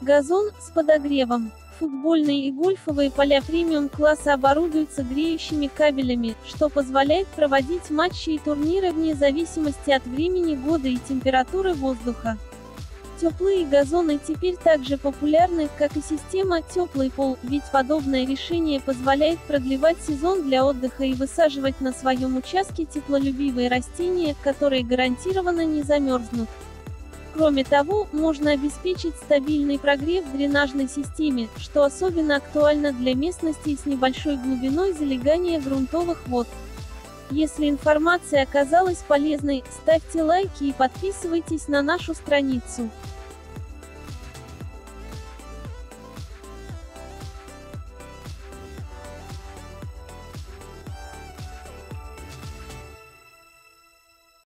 Газон с подогревом. Футбольные и гольфовые поля премиум-класса оборудуются греющими кабелями, что позволяет проводить матчи и турниры вне зависимости от времени года и температуры воздуха. Теплые газоны теперь также популярны, как и система «теплый пол», ведь подобное решение позволяет продлевать сезон для отдыха и высаживать на своем участке теплолюбивые растения, которые гарантированно не замерзнут. Кроме того, можно обеспечить стабильный прогрев в дренажной системе, что особенно актуально для местностей с небольшой глубиной залегания грунтовых вод. Если информация оказалась полезной, ставьте лайки и подписывайтесь на нашу страницу.